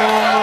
수고하셨고.